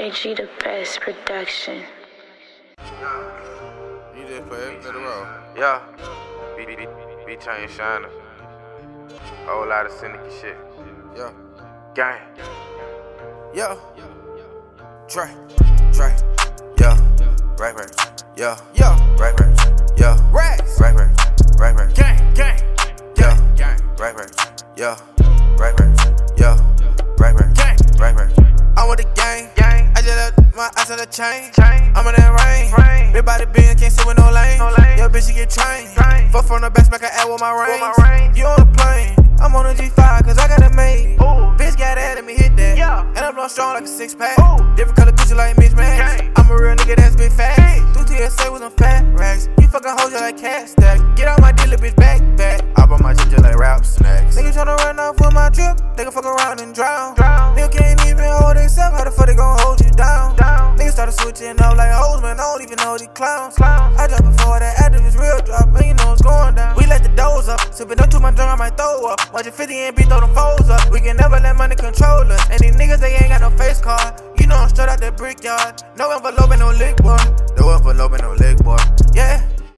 KG the best production. You just play it, let it roll. Yeah. B B B Chain Shiner. Whole lot of syndicate shit. Yeah. Gang. Yeah. Dre. Dre. Yeah. Right, right. Yeah. Yeah. Right, right. Yeah. Racks. Right, right. Right, right. Gang. Gang. Yeah. Gang. Right, right. Yeah. Right, right. Yeah. Right, right. Gang. Right, my eyes on the chain. Chain. I'm in that rain. Rain. Big body being can't sit with no lane. No lane. Your bitch, she get trained. Trained. Fuck from the back, smack her ass with my With range. my range. You on the plane. I'm on a G5, cause I got made. Ooh. Bitch got ahead of me, hit that. Yeah. And I'm blowing strong like a six pack. Ooh. Different color Gucci like Mitch. Gang. I'm a real nigga that's been fat. Gang. Through TSA with some fat racks. You fucking hoes you like cat stack. Get out my dealer, bitch, back, back. I bought my ginger like rap snacks. Nigga tryna run off with my drip. They gon' fuck around and drown. Drown. Nigga can't know these clowns. I drop before that activist real drop, man. You know it's going down. We let the doors up, sippin' up to my drunk, I might throw up. Watchin' 50 and B throw them foes up. We can never let money control us. And these niggas, they ain't got no face card. You know I'm straight out that brickyard. No envelope and no lick, boy. No envelope